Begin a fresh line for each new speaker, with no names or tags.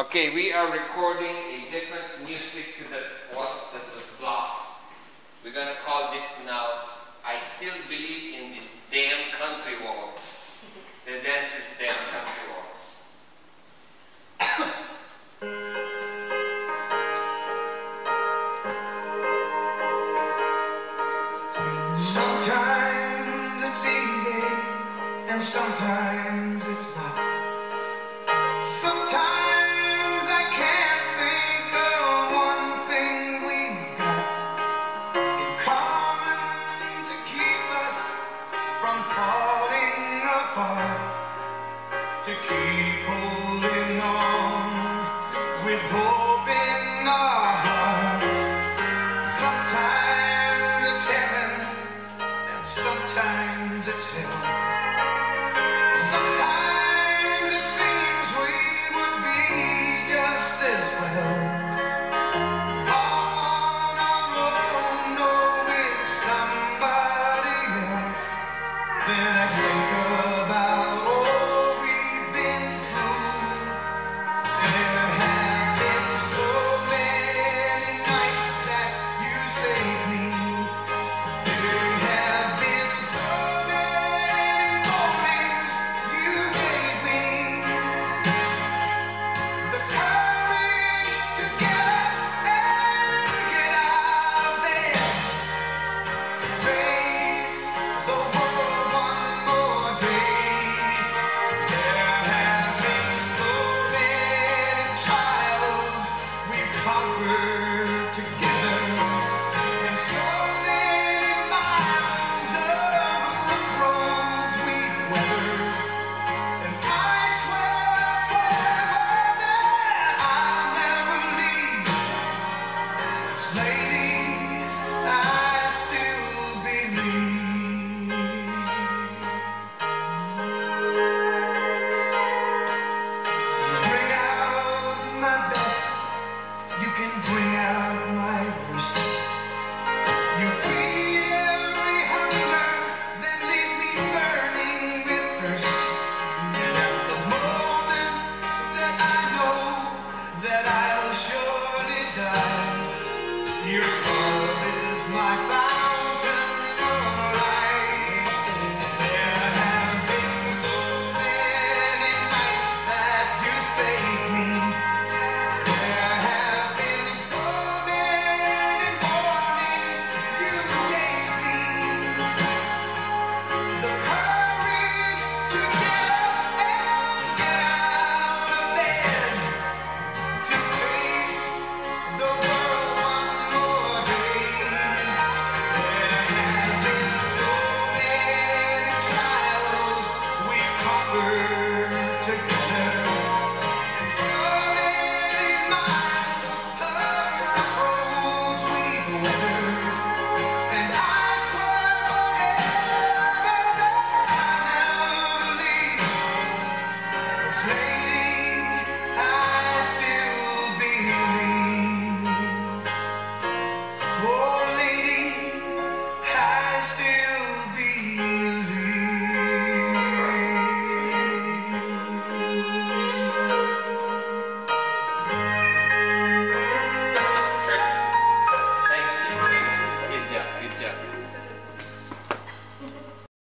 Okay, we are recording a different music to the ones that was blocked. We're gonna call this now, I still believe in this damn country waltz. the dance is damn country waltz.
Sometimes it's easy and sometimes it's not. Sometimes We keep holding on with hope in our hearts. Sometimes. lady. Your love is my fire. word.